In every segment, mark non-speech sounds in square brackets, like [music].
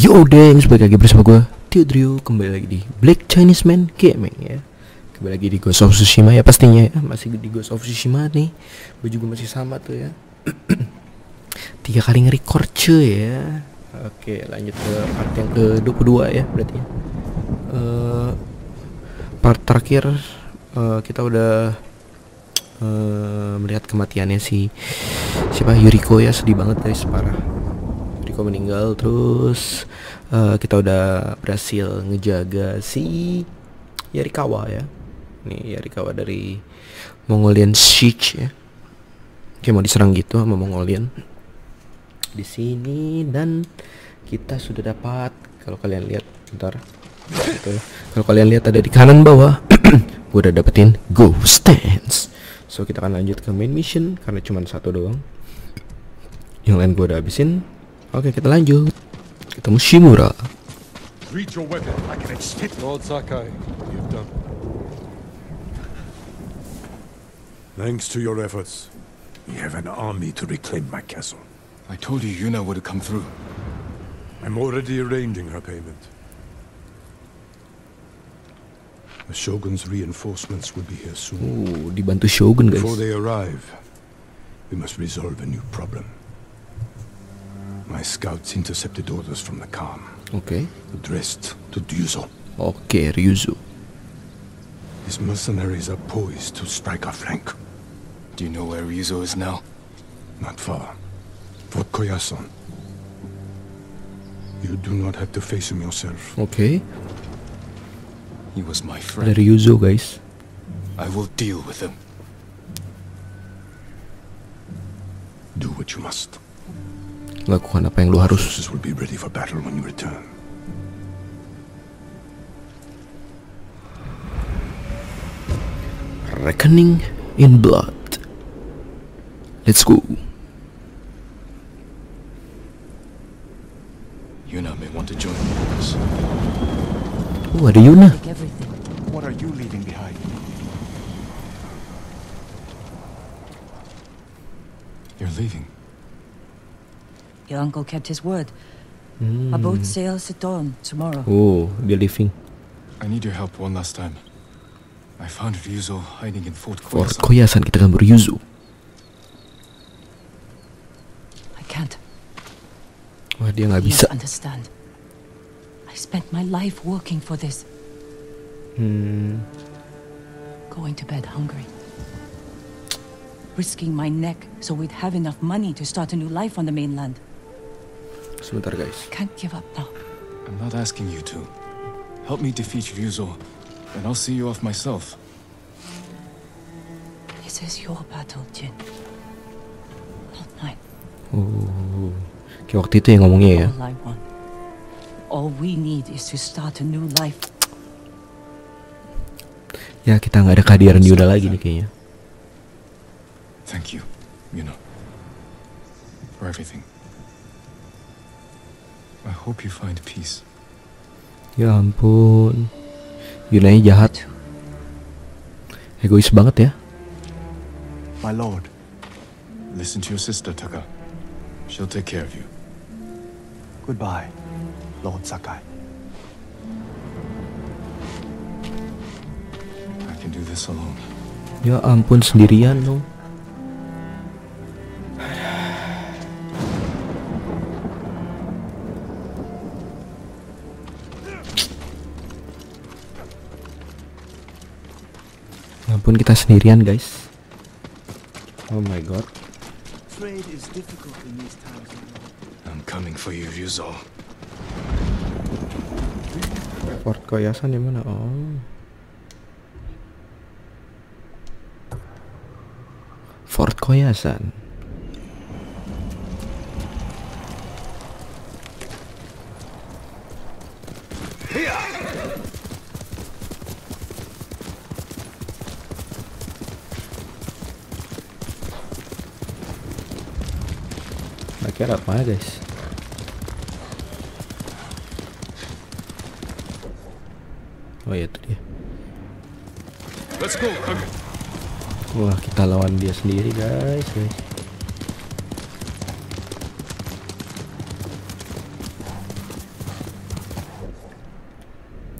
Yo deng, balik lagi bersama gue Teodrio Kembali lagi di Black Chinese Man Gaming ya. Kembali lagi di Ghost of Tsushima ya pastinya ya. Masih di Ghost of Tsushima nih. Gue masih sama tuh ya. [clears throat] Tiga kali nge-record cuy ya. Oke lanjut ke part yang ke-22 ya berarti ya. Eh, Part terakhir eh, kita udah eh, melihat kematiannya si siapa Yuriko ya. Sedih banget guys parah Meninggal terus eh, kita udah berhasil ngejaga si Yarikawa ya. Nih Yarikawa dari Mongolian Siege ya. Oke mau diserang gitu sama Mongolian. Di sini dan kita sudah dapat kalau kalian lihat bentar. Gitu. Kalau kalian lihat ada di kanan bawah [clears throat] gue udah dapetin go stance so kita akan lanjut ke main mission karena cuma satu doang. Yang lain gue udah habisin oke kita lanjut ketemu Shimura Reach your weapon. I can extend. Lord Sakai, you've done. Thanks to your efforts, we have an army to reclaim my castle. I told you Yuna would come through. I'm already arranging her payment. The Shogun's reinforcements will be here soon. uh dibantu Shogun guys Before they arrive, we must resolve a new problem. My scouts intercepted orders from the Khan, oke addressed to Ryuzo. oke Ryuzu His mercenaries are poised to strike our flank. Do you know where Ryuzo is now? Not far. Fort Koyasan. You do not have to face him yourself. Okay. He was my ada friend. Ryuzu guys I will deal with him. Do what you must. Lakukan apa yang lu harus will be ready for battle when you return. reckoning in blood let's go Yuna may want to join us. oh ada Yuna What are you leaving behind? You're leaving. Your uncle kept his word. A boat sails at dawn tomorrow. oh dia living I need your help one last time. I found Ryuzo hiding in Fort Fort Koyasan. Koyasan kita kan beryuzu I can't. wah dia nggak You bisa understand. I spent my life working for this. hmm. Going to bed hungry. Risking my neck so we'd have enough money to start a new life on the mainland. Sebentar guys Can't give up now. I'm not asking you to. Help me defeat Ryuzo, and I'll see you off myself. This is your battle, Jin. Not mine. oh kayak waktu itu yang ngomongnya ya All I want. All we need is to start a new life. ya kita nggak ada kehadiran Yuna lagi nih kayaknya Thank you, Yuna, for everything. I hope you find peace. ya ampun Yunanya jahat egois banget ya My lord, Listen to your sister, Taka. She'll take care of you. goodbye, Lord Sakai. I can do this alone. ya ampun sendirian dong Ya ampun kita sendirian guys Oh my god Trade is difficult in these times. I'm coming for you, Ryuzo. Fort Koyasan di mana? Oh. Fort Koyasan. Apa guys? Oh ya itu dia. Let's go. Wah kita lawan dia sendiri guys. guys.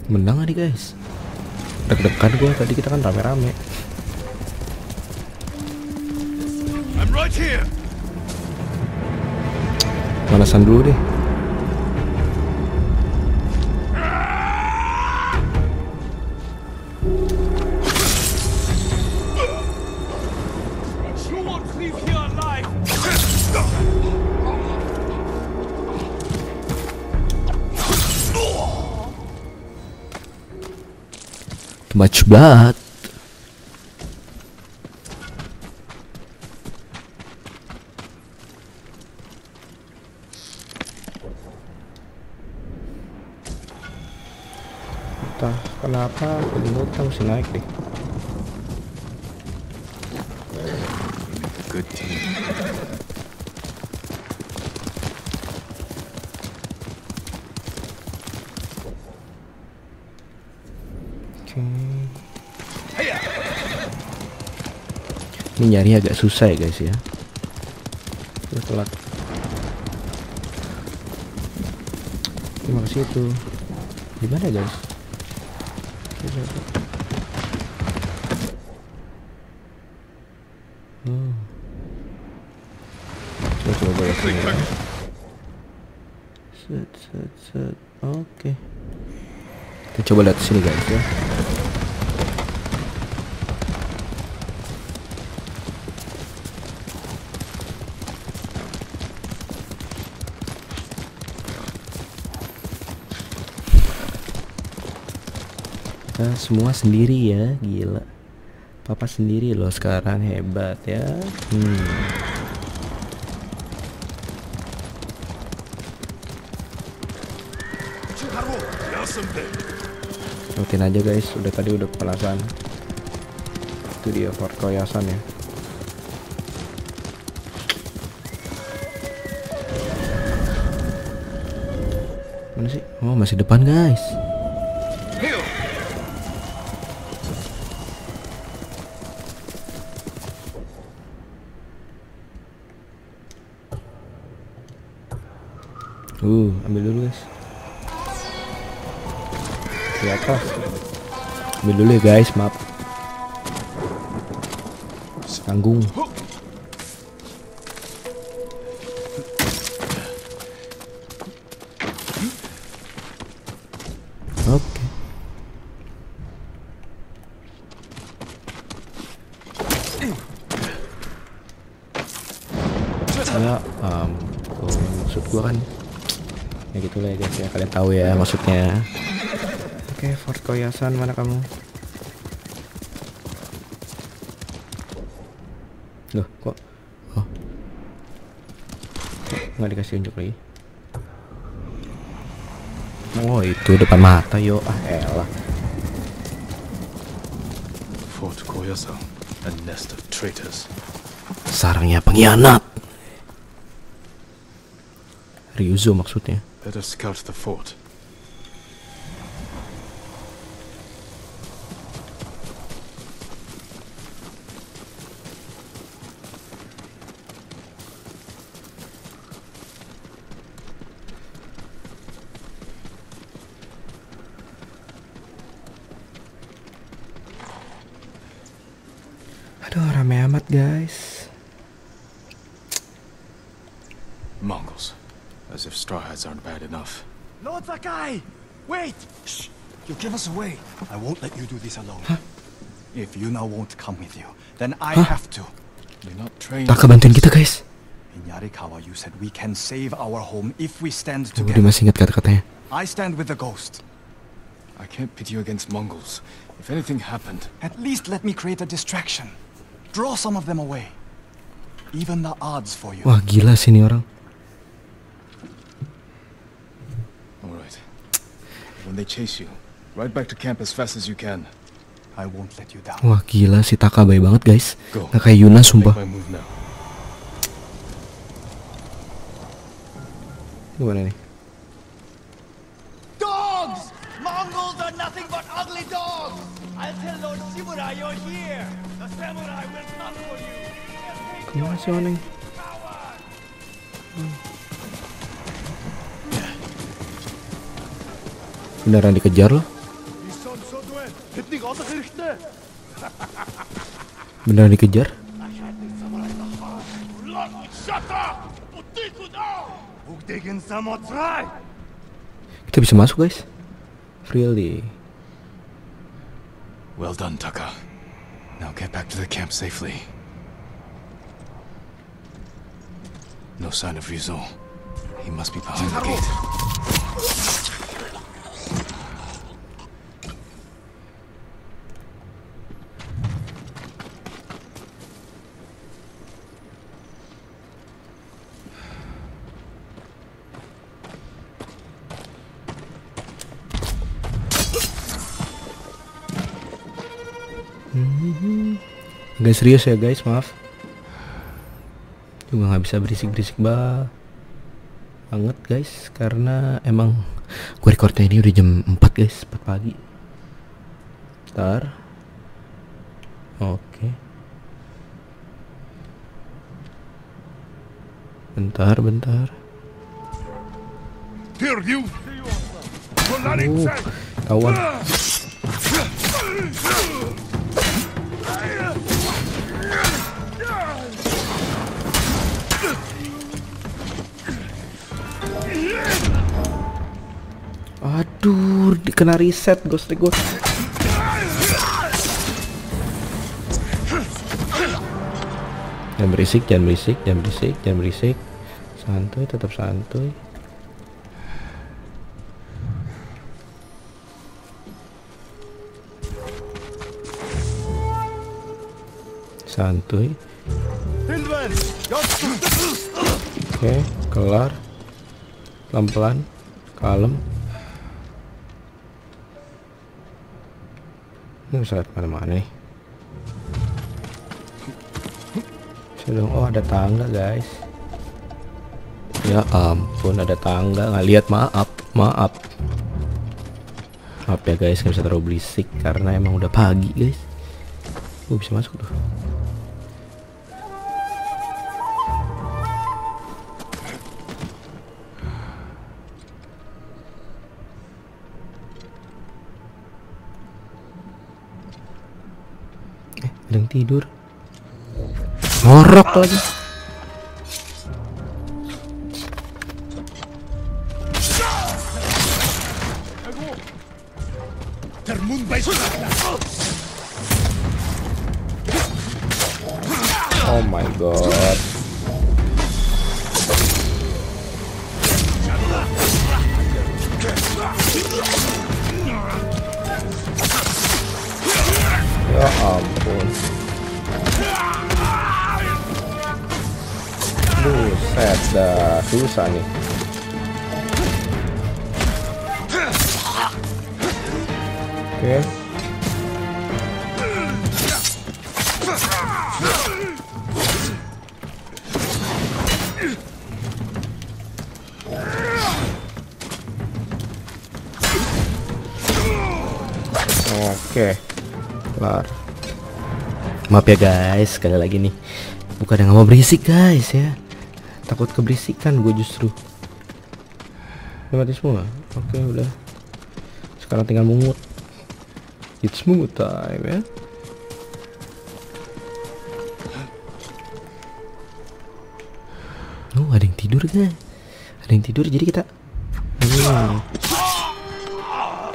Menang nih guys. Deg-degan gue tadi kita kan rame-rame. Manasan dulu deh. Much blood. Entah kenapa kelimutang mesti naik deh. Good team. Oke. Ini nyari agak susah ya guys ya. Telat. Terima kasih itu. Di mana guys? Hmm. Set set set. Oke. Kita coba lihat sini guys ya. Kita semua sendiri ya, gila. Papa sendiri loh sekarang hebat ya. Hmm. Rutin aja guys, udah tadi udah kepanasan. Itu dia Fort Koyasan ya. Mana sih? Oh masih depan guys. Uh, ambil dulu Ambil dulu ya guys, maaf. Tanggung. Oke. Ya, um, maksud gua kan ya gitulah ya guys ya kalian tahu ya maksudnya Koyasan mana kamu? Loh kok? Oh Kok nggak dikasih unjuk lagi. Oh itu depan mata yo. Ah elah. Fort Koyasan, a nest of traitors. sarangnya pengkhianat. Ryuzo maksudnya. Let us scout the fort. Give us away. I won't let you do this alone. If Yuna won't come with you, then I have to. You're not trained. Bantuin kita guys In Yarikawa, you said we can save our home if we stand together. masih ingat kata-katanya I stand with the ghost. I can't pit you against Mongols. If anything happened, At least let me create a distraction. Draw some of them away. Even the odds for you. wah gila sih ini orang all right. When they chase you, ride back to camp as fast as you can. I won't let you down. Wah gila si Taka baik banget guys Go. Nggak kayak Yuna sumpah. Gimana nih Dogs! Mongols are nothing but ugly dogs! I'll tell Lord Shimura you're here! The samurai will come for you! Ke mana sih Oneng Beneran dikejar loh Тэднийг олох хэрэгтэй. Beneran dikejar? Шата! Утикуда! Бүгдийг нь самоцрай! Kita bisa masuk guys. Really? Well done, Taka. Now get back to the camp safely. No sign of Ryuzo. He must be behind the gate. Gak serius ya guys, maaf. Juga nggak bisa berisik-berisik ba banget guys, karena emang gue recordnya ini udah jam 4 guys, 4 pagi. Bentar. Oke. Bentar, bentar. Oh, kawan. Aduh, dikena reset ghost ghost. Jangan berisik, jangan berisik, jangan berisik, jangan berisik. Santuy, tetap santuy. Santuy. Oke, kelar. Pelan-pelan, kalem. Ini bisa mana-mana nih. Bisa dong. Oh, ada tangga, guys. Ya ampun, ada tangga. Nggak lihat, maaf, maaf. Maaf ya guys, nggak bisa terlalu berisik karena emang udah pagi, guys. Oh, bisa masuk tuh. Tidur. Ngorok lagi. Buset dah, susah nih. Oke. Oke. Kelar. Maaf ya guys, sekali lagi nih. Bukan yang mau berisik guys ya. Takut keberisikan gue justru. Udah mati semua. Oke udah. Sekarang tinggal mungut. It's mungut time ya. Oh ada yang tidur guys. Ada yang tidur jadi kita. Hmm.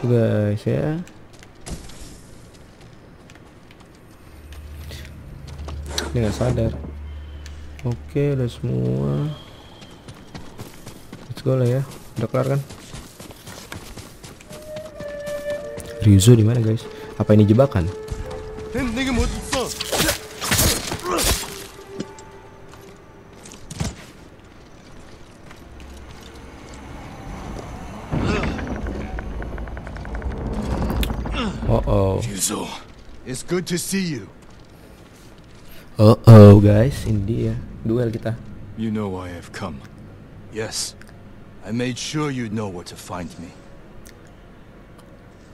Tuh guys ya. Ini nggak sadar oke okay, udah semua. Let's go lah ya. Udah kelar kan? Ryuzo di mana guys? Apa ini jebakan? Oh oh. Yuzo, it's good to see you. Oh oh guys, ini dia duel kita. You know why I've come. Yes. I made sure you'd know where to find me.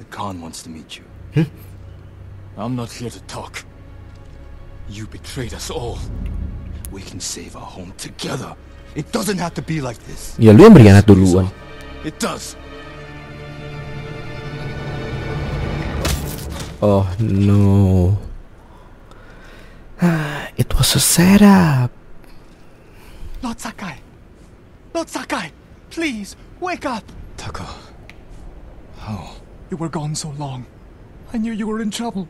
The Khan wants to meet you. Hmm? I'm not here to talk. You betrayed us all. We can save our home together. It doesn't have to be like this. Ya lu yang berkhianat duluan. It does. Oh no. It was a setup. Lord Sakai! Lord Sakai! Please, wake up! Taka. How? You were gone so long. I knew you were in trouble.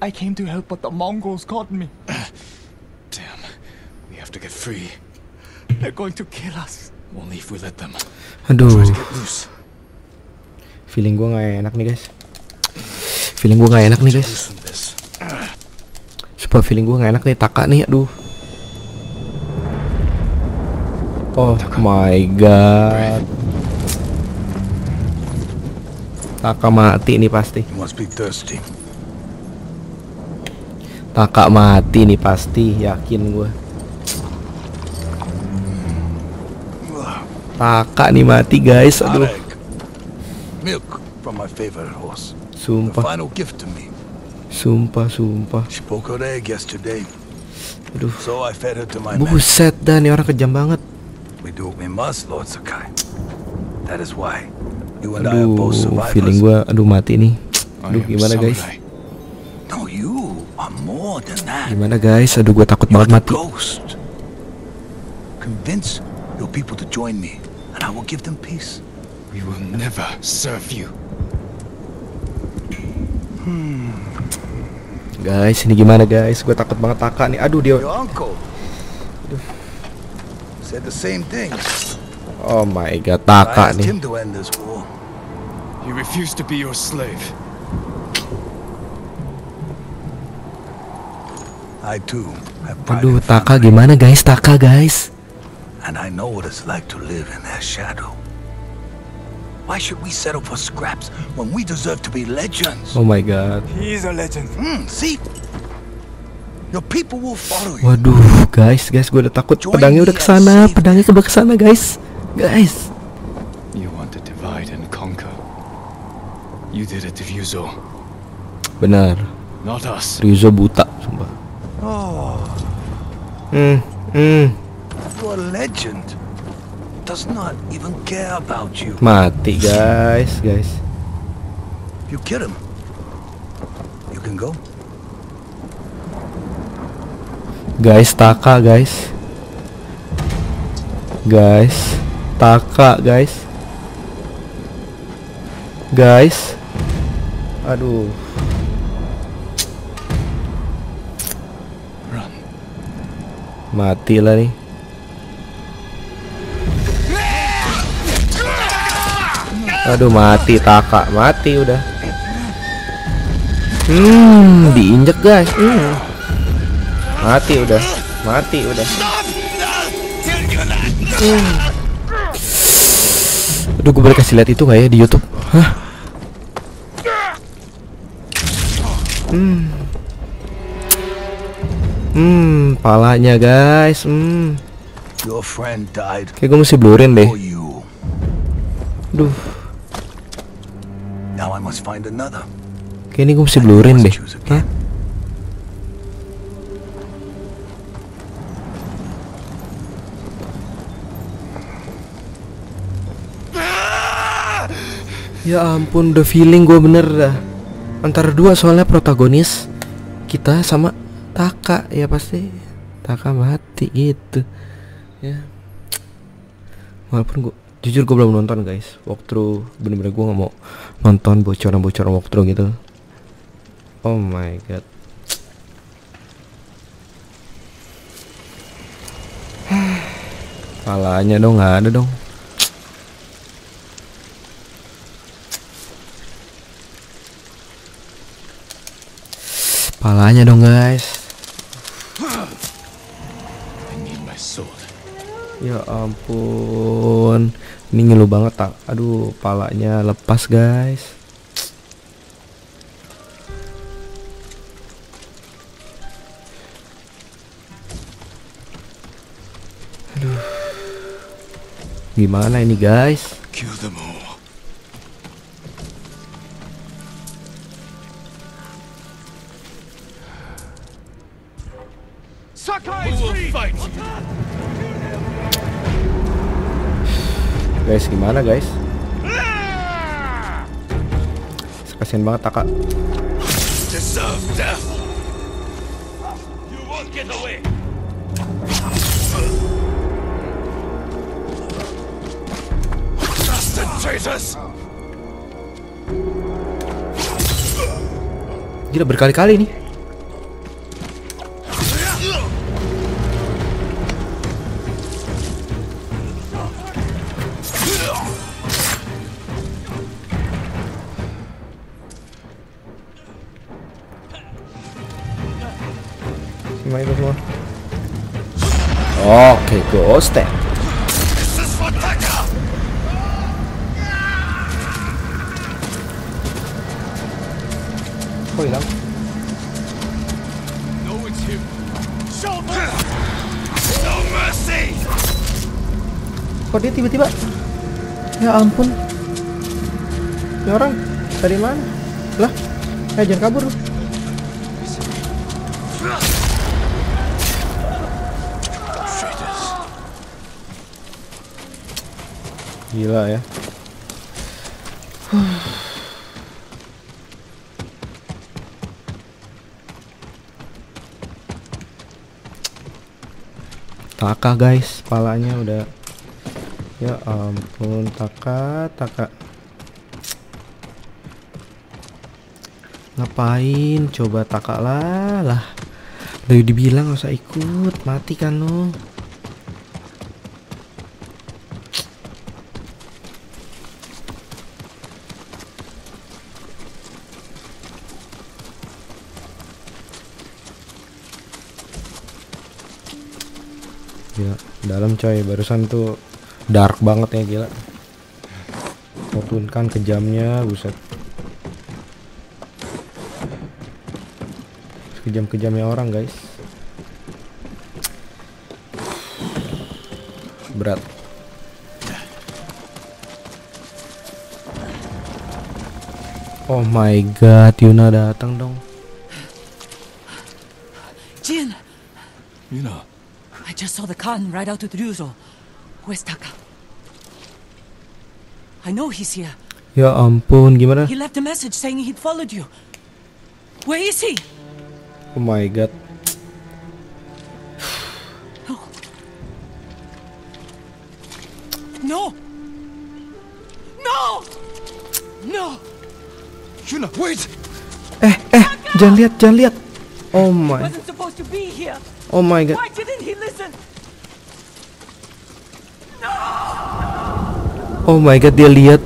I came to help, but the Mongols caught me. [clears throat] Damn. We have to get free. They're going to kill us. Only if we let them. Aduh, Try to get loose. feeling gua nggak enak nih guys. Feeling gua nggak enak nih guys. Sumpah feeling gua nggak enak nih Taka nih, aduh. Oh my god. Taka mati nih pasti. Taka mati nih pasti, yakin gua. Taka nih mati guys, aduh. Areg. Milk from my favorite horse. The Sumpah, final gift to me. Sumpah, sumpah. Aduh. so I fed her to my men. Buset dah nih orang kejam banget. We do what we must, Lord Sakai. That is why you and I are both Aduh, survivors. feeling gua aduh mati nih. I Aduh am gimana guys? samurai. No, you are more than that. Gimana guys? Aduh gua takut banget mati. ghost. Convince your people to join me, and I will give them peace. We will never serve you. Guys, ini gimana guys? Gua takut banget Taka nih. Aduh dia. Uncle said the same thing. Oh my god, Taka nih. He refused to be your slave. I too Aduh, Taka gimana guys? Taka guys. and I know what it's like to live in their shadow. Why should we settle for scraps when we deserve to be legends? Oh my god. He's a legend. Hmm, see? Your people will follow you. Waduh, guys, guys, gue udah takut. Pedangnya udah ke sana, pedangnya udah ke sana, guys. Guys. You want to divide and conquer. You did it to Ryuzo, Benar. not us. Ryuzo buta, sumpah. Oh, Hmm, hmm. your legend does not even care about you. Mati, guys, guys. You kill him. You can go. Guys, Taka, guys. Guys, Taka, guys. Guys. Aduh. Run. Mati lah nih. Aduh mati Taka, mati udah. Hmm, diinjek guys. Hmm. Mati udah, mati udah. Hmm. Aduh, gue boleh kasih lihat itu nggak ya di YouTube? Hah? Hmm. Hmm, palanya guys. Hmm. Your friend died Kayak gue mesti blurin deh. Duh, Now I must find another. ini gue mesti blurin deh. Hah? Ya ampun, udah feeling gue bener dah. Antara dua soalnya protagonis kita sama Taka ya pasti Taka mati gitu. Ya. Walaupun gue jujur gue belum nonton guys walkthrough bener-bener gue nggak mau nonton bocoran-bocoran walkthrough gitu. Oh my god. [sighs] Palanya dong nggak ada dong. Palanya dong guys. Ya ampun. Ini ngeluh banget tak. Aduh, palanya lepas guys. Aduh. Gimana ini guys? Kill them. Won't get away. Bastard traitors! Gila berkali-kali nih. Ghosted. Kok hilang? Kok dia tiba-tiba? Ya ampun. Ini orang dari mana? Lah, eh jangan kabur lu. Gila ya. Taka guys, palanya udah Ya ampun, Taka, Taka. Ngapain? Coba Taka lah lah. Udah dibilang gak usah ikut, mati kan lo. Gila, dalam coy, barusan tuh dark banget ya gila. Turunkan kejamnya, buset. Kejam-kejamnya orang guys. Berat. Oh my god, Yuna datang dong. Khan ride out to Ryuzo. Where's Taka? I know he's here. Ya ampun, gimana? He left a message saying he'd followed you. Where is he? Oh my god. No! No! No! Yuna, wait! Eh, eh, jangan lihat, jangan lihat. Oh my, Wasn't supposed to be here. oh my god. Why didn't he listen? Oh my god, dia lihat.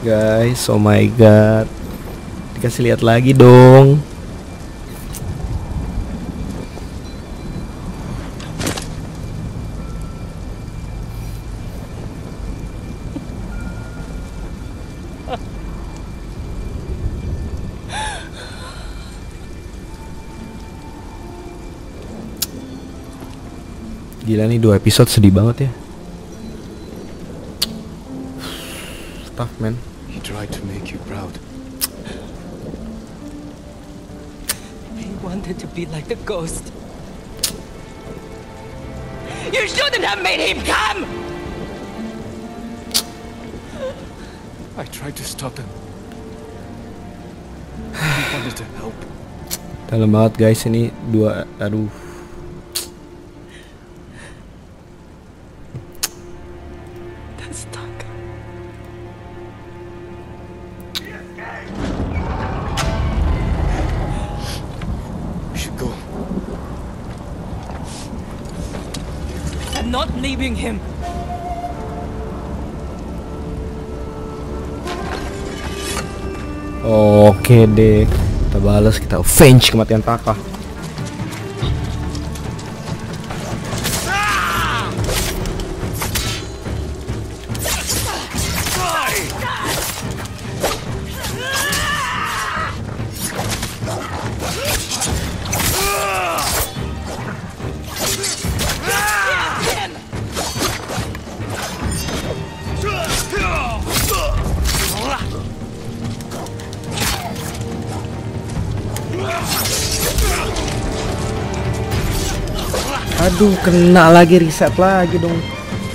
Guys, oh my god. Dikasih lihat lagi dong. Nih dua episode sedih banget ya. Tough man. He tried to make you proud. He wanted to be like the ghost. You shouldn't have made him come! I tried to stop him. [sighs] He wanted to help. Dalam banget guys ini dua aduh. Oke. Kita balas kita avenge kematian Taka. Kena lagi reset lagi dong.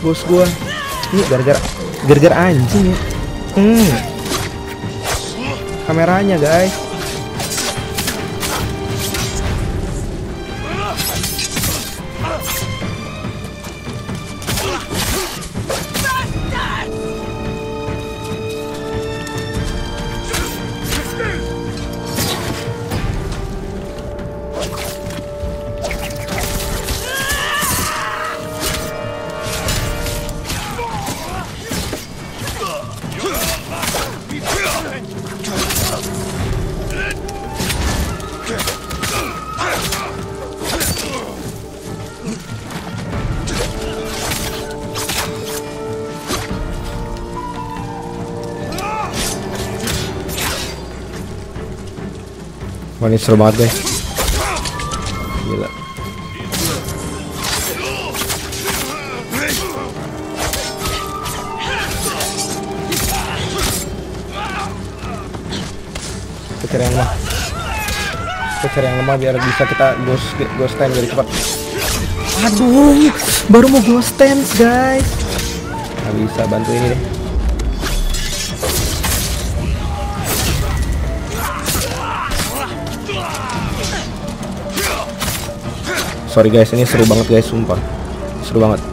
Bos gua. Ini gara-gara gara-gara anjing ya. Hmm. Kameranya guys. Ini seru banget guys. Gila. Kita cari yang lemah. Kita cari yang lemah biar bisa kita ghost ghost stand jadi cepat. Aduh, baru mau ghost stand guys. Gak bisa bantu ini deh. Sorry guys, ini seru banget guys, sumpah. Seru banget.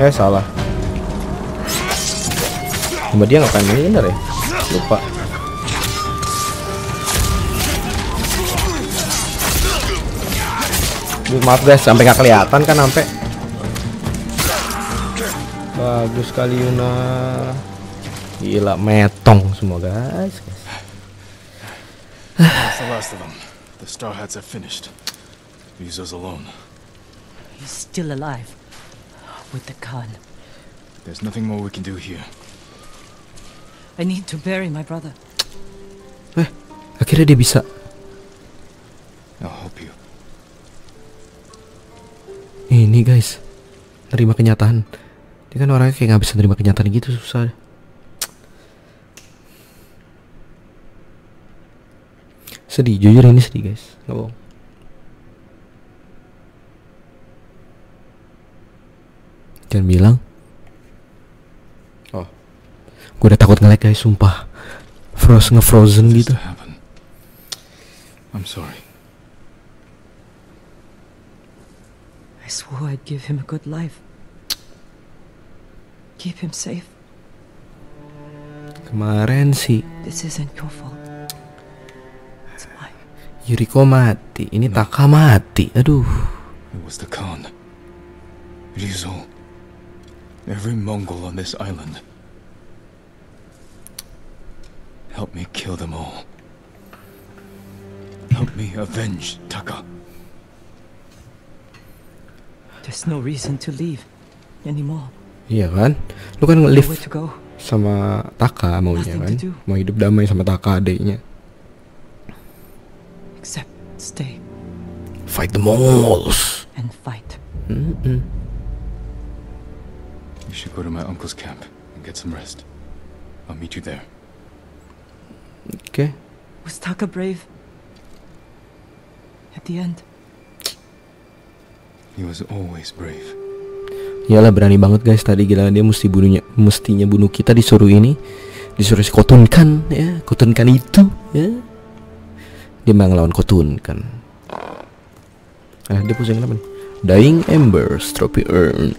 Eh, salah. Cuma dia ngapain menghindar ya? Lupa. Duh, maaf guys, sampai nggak kelihatan kan sampai. Bagus sekali Yuna. Gila, metong semua guys. That's the last of them. The Star Hats are finished. Ryuzo's alone. He's still alive. With the Khan. There's nothing more we can do here. I need to bury my brother. Eh, akhirnya dia bisa. I'll help you. Ini guys, nerima kenyataan. Dia kan orangnya kayak nggak bisa nerima kenyataan gitu susah. Sedih, jujur ini sedih guys, nggak bohong. Jangan bilang. Oh, gue udah takut nge guys, sumpah. Frost nge-frozen gitu. I'm sorry. I swore I'd give him a good life. Keep him safe. Kemarin sih This isn't your fault. Yuriko mati, ini Taka mati. Aduh. It was the Khan. Ryuzo. Every Mongol on this island. Help me kill them all. Help me avenge Taka. There's no reason to leave anymore. Iya kan? Lu kan live sama Taka maunya kan? Mau hidup damai sama Taka adiknya. Stay Fight the Mongols. and fight. Mm-mm. You should go to my uncle's camp and get some rest. I'll meet you there. Oke. Was Taka brave? At the end? He was always brave. Iyalah berani banget guys tadi gila dia mesti bunuhnya mestinya bunuh kita disuruh ini disuruh si Kotunkan ya Kotunkan itu ya dia malah ngelawan Kotunkan ah dia pusing kenapa nih? Dying Embers Trophy Earned.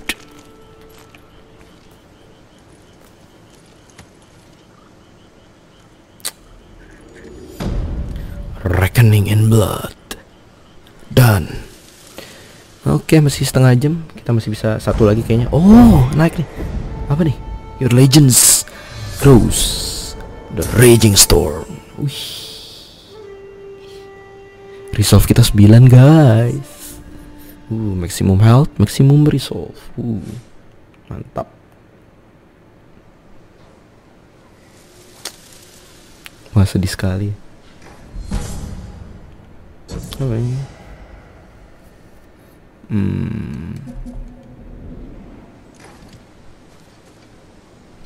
Reckoning in Blood. Done. Oke masih setengah jam. Kita masih bisa satu lagi kayaknya. Oh naik nih. Apa nih? Your Legends Grows The Raging Storm. Wih Resolve kita 9 guys uh, Maximum health Maximum resolve uh, Mantap Wah sedih sekali Apa ini Hmm.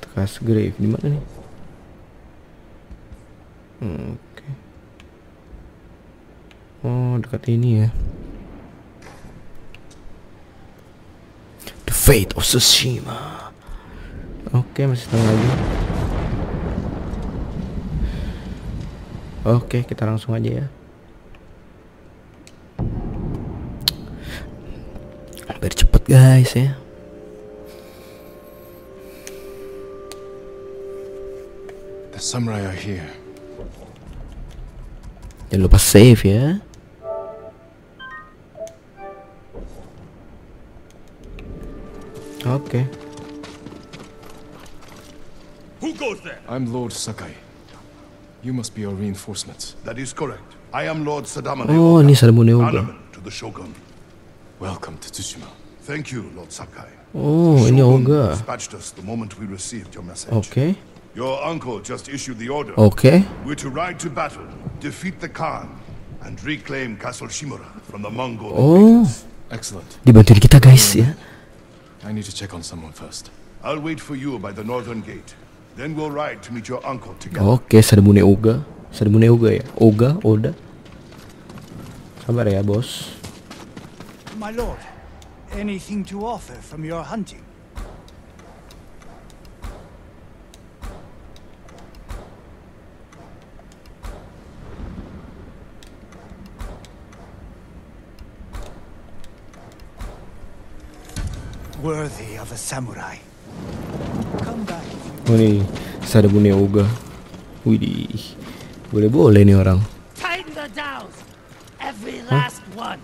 Tekas grave di mana nih? Hmm. Oh, dekat ini ya. Fate of Tsushima. Oke, masih setengah lagi. Oke, kita langsung aja ya. Biar cepet guys ya. The samurai are here. Jangan lupa save ya. Oke. Who goes there? I'm Lord Sakai. You must be our reinforcements. That is correct. I am Lord Sadamane. Oh, ini Sadamune Oga. To the Shogun. Welcome to Tsushima. Thank you, Lord Sakai. Oh, ini Oga. dispatched us the moment we received your message. Oke. Your uncle just issued the order. Oke. We're to ride to battle, defeat the Khan, and reclaim Castle Shimura from the Mongol Oh, invaders. Excellent. dibantuin kita guys ya. I need to check on someone first. I'll wait for you by the northern gate. Then we'll ride to meet your uncle together. Oke, Sadamune Oga. Sadamune Oga ya. Oga, Oda. Sabar ya, bos. My lord, anything to offer from your hunting? Worthy of a samurai. Come back. Oh nih, Sadamune Oga. Widih. Boleh-boleh nih orang. Tighten the downs. Every last one.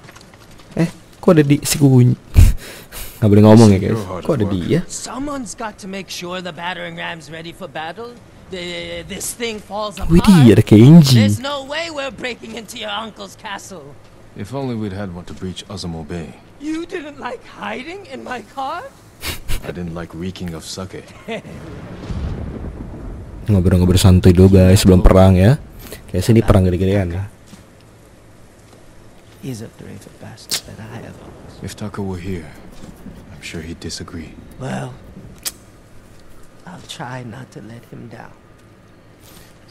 Eh, kok ada di si kuny? [laughs] Nggak boleh ngomong ya guys. Kok ada dia? Someone's got to make sure the battering ram's ready for battle. The, this thing falls apart. Widih, ada Kenji. There's no way we're breaking into your uncle's castle. If only we'd had one to breach Azamo Bay. You didn't like hiding in my car? I didn't like reeking of sake. Ngobrol-ngobrol santuy dulu guys sebelum perang ya. Kayak sini perang gede-gedean ya. He's a braver bastard than I ever was. If Taka were here, I'm sure he'd disagree. Well, I'll try not to let him down.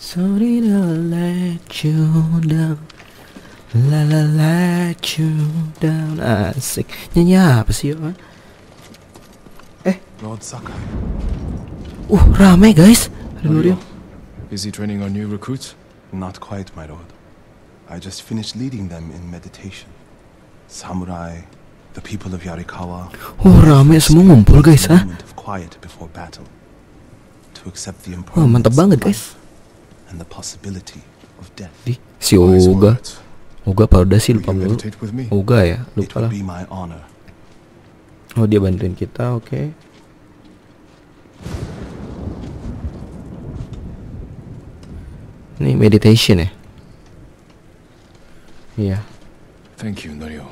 Sorry to let you down. La la let you down. Asik. Nyanyi apa sih Eh, Lord Sakai. Uh, rame guys. Ada Nurio. Is he training our new recruits? Not quite, my lord. I just finished leading them in meditation. Samurai, the people of Yarikawa. Oh, rame semua ngumpul guys, ah. moment of quiet before battle. To accept the Wah, mantap banget of guys. and the possibility of death. Di si Wise Oga. Apa udah sih lupa mulu. Oga ya, lupa lah. Oh, dia bantuin kita, oke. Ini meditation ya? Iya, Thank you, Norio.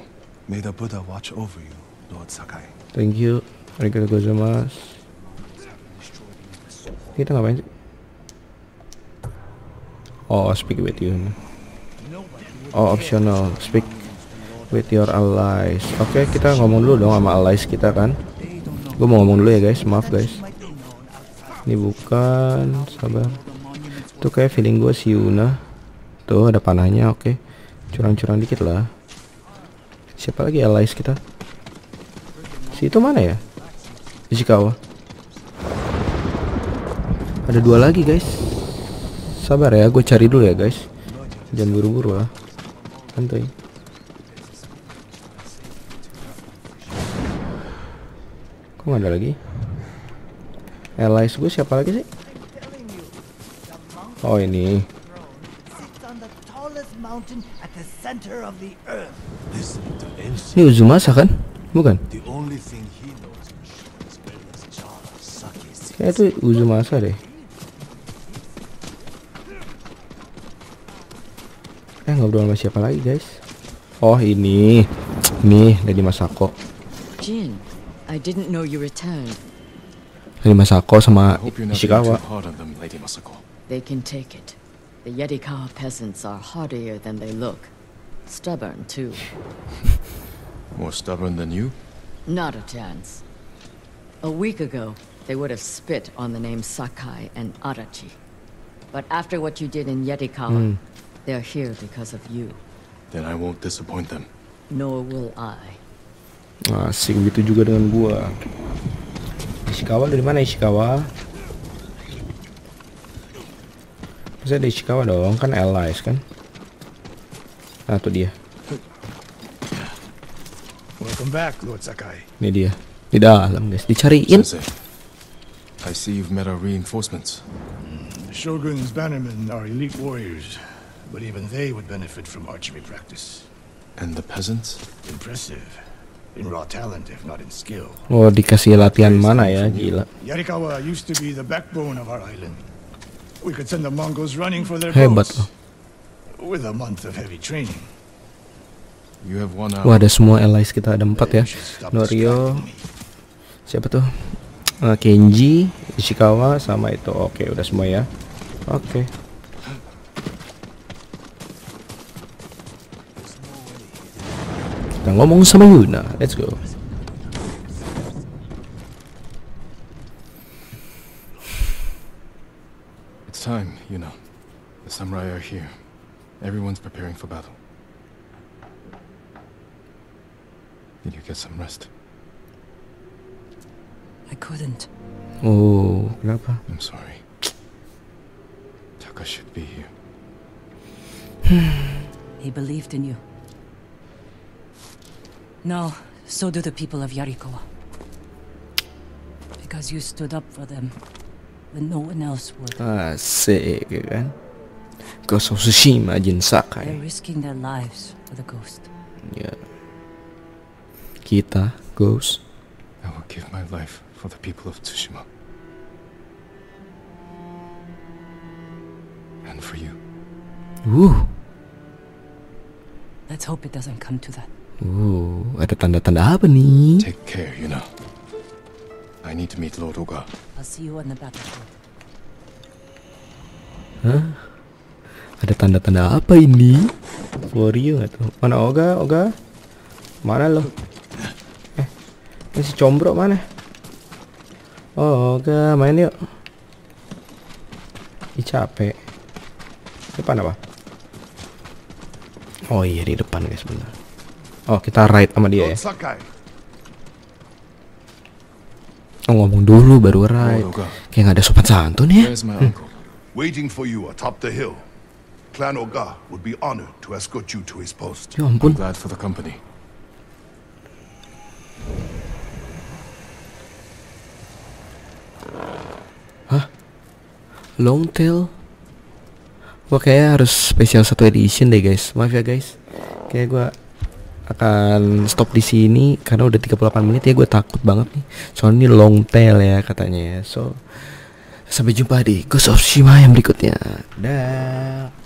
May the Buddha watch over you, Lord Sakai. thank you. Arigatou gozaimasu. Kita ngapain sih? Oh, speak with you. Oh, optional. Speak with your allies. Oke, kita ngomong dulu dong sama allies kita kan. Gue mau ngomong dulu ya guys, maaf guys. Ini bukan, sabar. Itu kayak feeling gue si Yuna. Tuh ada panahnya, oke. Curang-curang dikit lah. Siapa lagi allies kita? Si itu mana ya? Ishikawa. Ada dua lagi guys. Sabar ya, gue cari dulu ya guys. Jangan buru-buru lah. Santuy. Kok nggak ada lagi? Allies gue siapa lagi sih? Oh ini. Ini Uzumasa kan? Bukan? The only thing he knows is Bella's jar of sake seeds. Kayak itu Uzumasa deh. Eh ngobrol sama siapa lagi guys? Oh ini, ini dari Masako. Jin, I didn't know you returned. Dari Masako sama I hope you're not being Ishikawa. too hard on them, They can take it. The Yetikawa peasants are hardier than they look. Stubborn, too. [laughs] More stubborn than you? Not a chance. A week ago, they would have spit on the names Sakai and Arachi. But after what you did in Yetikawa, they're here because of you. Then I won't disappoint them. Nor will I. Asik begitu juga dengan gua. Ishikawa dari mana Ishikawa? Bisa ada Ishikawa dong, kan allies kan? Nah tuh dia, Welcome back, Lord Sakai. ini dia di dalam guys, dicariin. Sensei, I see you've met our reinforcements. The Shogun's bannermen are elite warriors, but even they would benefit from archery practice. And the peasants? Impressive. In raw talent, if not in skill. Oh dikasih latihan mana ya, gila. Yarikawa used to be the backbone of our island. We could send the Mongols running for their Hebat boats. loh. With a month of heavy training. You have one Wah ada semua allies kita ada empat ya. Norio, siapa tuh? Eh, Kenji, Ishikawa, sama itu. Oke udah semua ya. Oke. Kita ngomong sama Yuna. Let's go. It's time, you know. The samurai are here. Everyone's preparing for battle. Did you get some rest? I couldn't. Oh, kenapa? I'm sorry. Taka should be here. [sighs] He believed in you. No, so do the people of Yarikawa. Because you stood up for them when no one else would. Asik ya kan? Ghost of Tsushima Jin They're Sakai. risking their lives for the ghost. Yeah. Kita Ghost. I will give my life for the people of Tsushima. And for you. Uh. Let's hope it doesn't come to that. Uh, ada tanda-tanda apa nih? Take care, you know. I need to meet Lord Oga. I'll see you on the battlefield. Ada tanda-tanda apa ini? Nggak tuh? Mana Oga? Oga? Mana lo? Eh, ini si Combro mana? Oh, Oga, main yuk. Ih, capek. Depan apa? Oh iya di depan guys benar. Oh kita ride sama dia ya. Oh, ngomong dulu baru ride. Kayak nggak ada sopan santun ya. uncle? waiting for you atop the hill. Clan Oga would be honored to escort you to his post. Ya ampun. glad for the company. Long tail. Gua kayaknya harus spesial satu edition deh guys. Maaf ya guys. Kayak gua akan stop di sini karena udah 38 menit ya gue takut banget nih. Soalnya ini long tail ya katanya ya. So sampai jumpa di Ghost of Tsushima yang berikutnya. Dah.